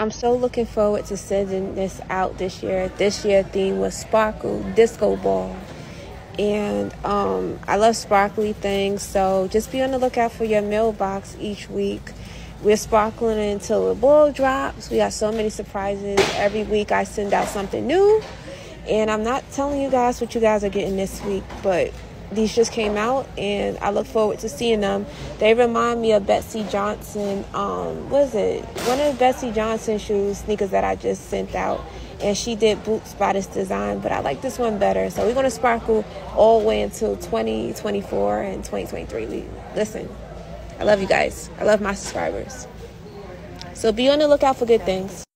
I'm so looking forward to sending this out this year. This year theme was Sparkle Disco Ball. And um, I love sparkly things, so just be on the lookout for your mailbox each week. We're sparkling until the ball drops. We got so many surprises. Every week I send out something new. And I'm not telling you guys what you guys are getting this week, but these just came out and I look forward to seeing them. They remind me of Betsey Johnson. Um, what is it? One of Betsey Johnson shoes, sneakers that I just sent out. And she did boots by this design, but I like this one better. So we're gonna sparkle all the way until 2024 and 2023. Listen, I love you guys. I love my subscribers. So be on the lookout for good things.